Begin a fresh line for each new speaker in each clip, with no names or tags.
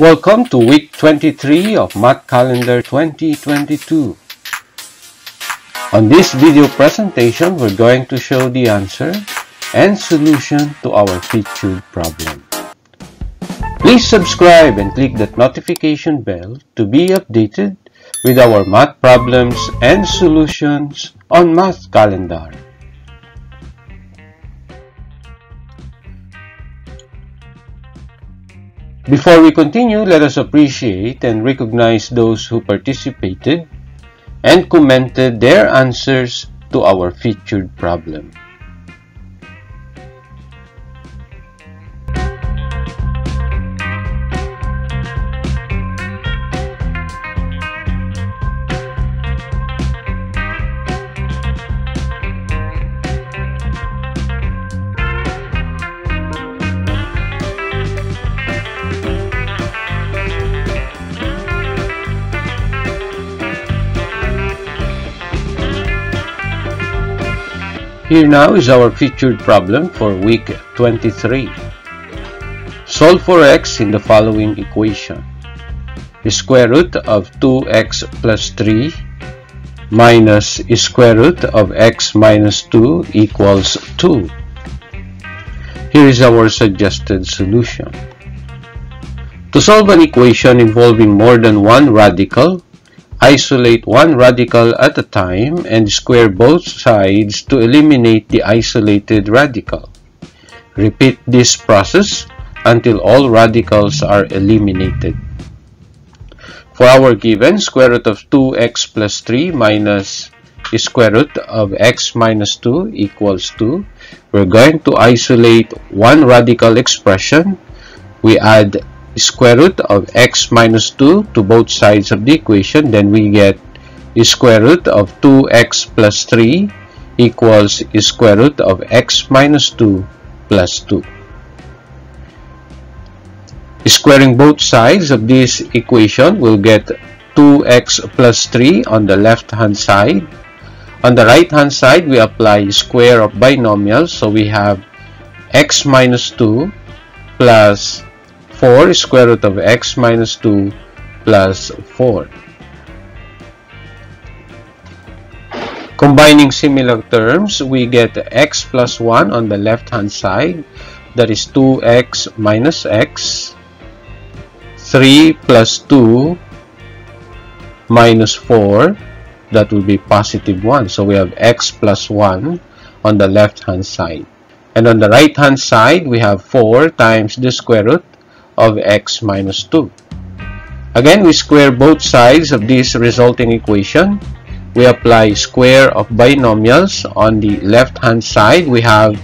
Welcome to week 23 of Math Calendar 2022. On this video presentation, we're going to show the answer and solution to our featured problem. Please subscribe and click that notification bell to be updated with our math problems and solutions on Math Calendar. Before we continue, let us appreciate and recognize those who participated and commented their answers to our featured problem. Here now is our featured problem for week 23. Solve for x in the following equation. The square root of 2x plus 3 minus square root of x minus 2 equals 2. Here is our suggested solution. To solve an equation involving more than one radical, Isolate one radical at a time and square both sides to eliminate the isolated radical. Repeat this process until all radicals are eliminated. For our given square root of 2x plus 3 minus square root of x minus 2 equals 2, we're going to isolate one radical expression. We add square root of x minus 2 to both sides of the equation then we get square root of 2x plus 3 equals square root of x minus 2 plus 2 squaring both sides of this equation we'll get 2x plus 3 on the left hand side. On the right hand side we apply square of binomials so we have x minus 2 plus 4 square root of x minus 2 plus 4. Combining similar terms, we get x plus 1 on the left hand side. That is 2x minus x. 3 plus 2 minus 4. That will be positive 1. So we have x plus 1 on the left hand side. And on the right hand side, we have 4 times the square root of x minus 2. Again, we square both sides of this resulting equation. We apply square of binomials. On the left-hand side, we have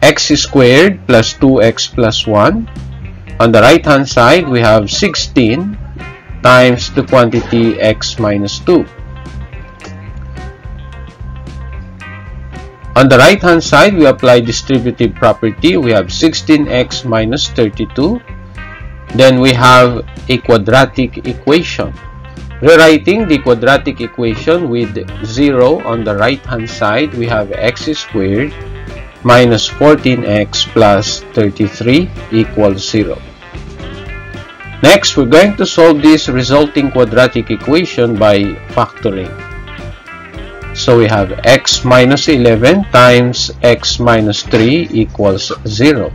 x squared plus 2x plus 1. On the right-hand side, we have 16 times the quantity x minus 2. On the right hand side, we apply distributive property. We have 16x minus 32. Then we have a quadratic equation. Rewriting the quadratic equation with 0 on the right hand side, we have x squared minus 14x plus 33 equals 0. Next, we're going to solve this resulting quadratic equation by factoring. So we have x minus 11 times x minus 3 equals 0.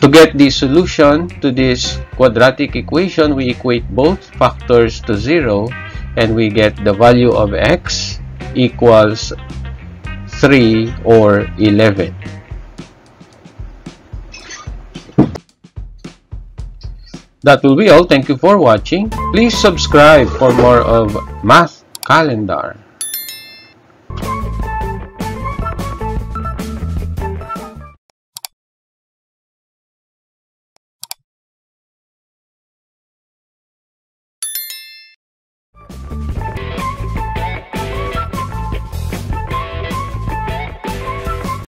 To get the solution to this quadratic equation, we equate both factors to 0 and we get the value of x equals 3 or 11. That will be all. Thank you for watching. Please subscribe for more of Math Calendar.